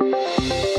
Música